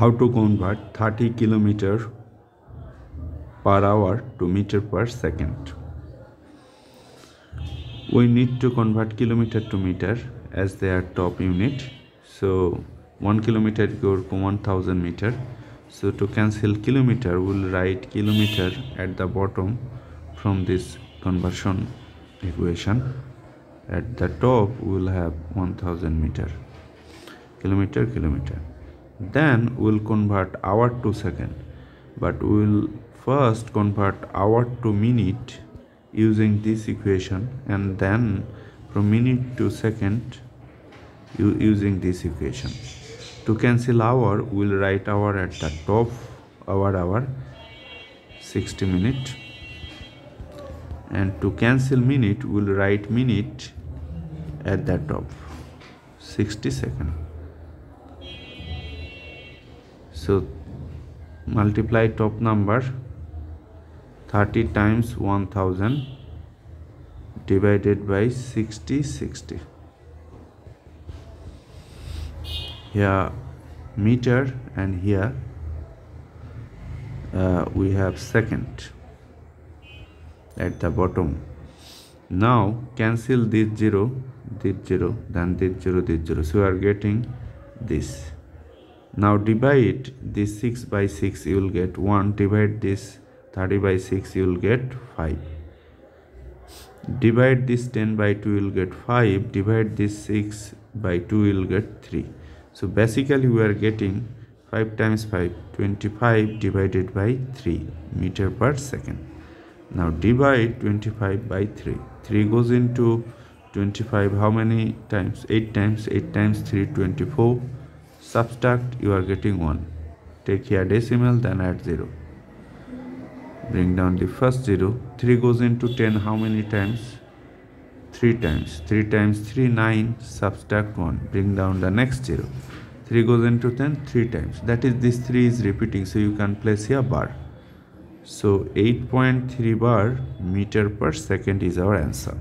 how to convert 30 kilometer per hour to meter per second. We need to convert kilometer to meter as their top unit. So 1 kilometer equal to 1000 meter. So to cancel kilometer we'll write kilometer at the bottom from this conversion equation. At the top we'll have 1000 meter. Kilometer kilometer then we'll convert hour to second. But we'll first convert hour to minute using this equation and then from minute to second using this equation. To cancel hour we'll write hour at the top hour hour 60 minute. And to cancel minute we'll write minute at the top 60 second so multiply top number 30 times 1000 divided by 60 60 here meter and here uh, we have second at the bottom. Now cancel this zero this zero then this zero this zero. So we are getting this now divide this 6 by 6 you will get 1 divide this 30 by 6 you will get 5 divide this 10 by 2 you will get 5 divide this 6 by 2 you will get 3 so basically we are getting 5 times 5 25 divided by 3 meter per second. Now divide 25 by 3 3 goes into 25 how many times? 8 times. 8 times 3 24 subtract you are getting 1 take here decimal then add 0 bring down the first 0 3 goes into 10 how many times? 3 times. 3 times 3 9 subtract 1 bring down the next 0 3 goes into 10 3 times. That is this 3 is repeating so you can place here bar. So 8.3 bar meter per second is our answer